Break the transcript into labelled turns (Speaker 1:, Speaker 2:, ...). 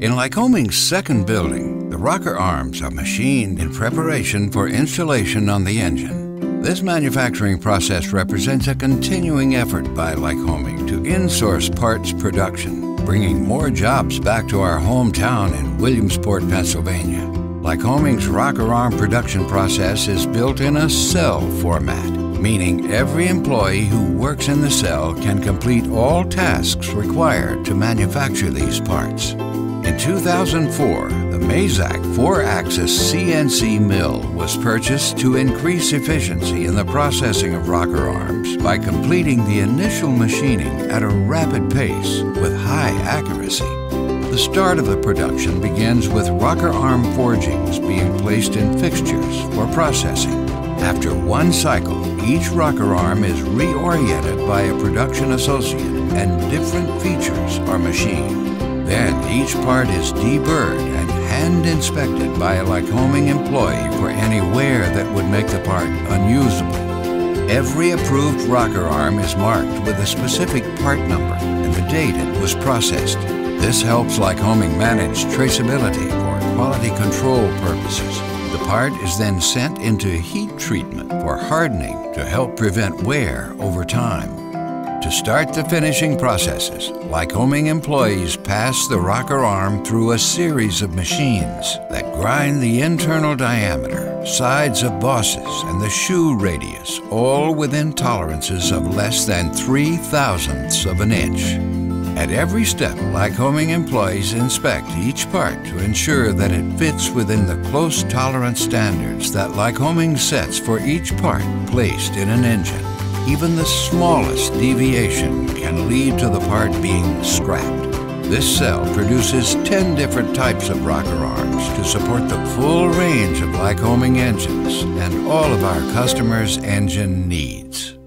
Speaker 1: In Lycoming's second building, the rocker arms are machined in preparation for installation on the engine. This manufacturing process represents a continuing effort by Lycoming to insource parts production, bringing more jobs back to our hometown in Williamsport, Pennsylvania. Lycoming's rocker arm production process is built in a cell format, meaning every employee who works in the cell can complete all tasks required to manufacture these parts. In 2004, the Mazak 4-axis CNC mill was purchased to increase efficiency in the processing of rocker arms by completing the initial machining at a rapid pace with high accuracy. The start of the production begins with rocker arm forgings being placed in fixtures for processing. After one cycle, each rocker arm is reoriented by a production associate and different features are machined. Then each part is deburred and hand inspected by a Lycoming employee for any wear that would make the part unusable. Every approved rocker arm is marked with a specific part number and the date it was processed. This helps Lycoming manage traceability for quality control purposes. The part is then sent into heat treatment for hardening to help prevent wear over time. To start the finishing processes, Lycoming employees pass the rocker arm through a series of machines that grind the internal diameter, sides of bosses, and the shoe radius, all within tolerances of less than 3 thousandths of an inch. At every step, Lycoming employees inspect each part to ensure that it fits within the close tolerance standards that Lycoming sets for each part placed in an engine. Even the smallest deviation can lead to the part being scrapped. This cell produces 10 different types of rocker arms to support the full range of Lycoming engines and all of our customers' engine needs.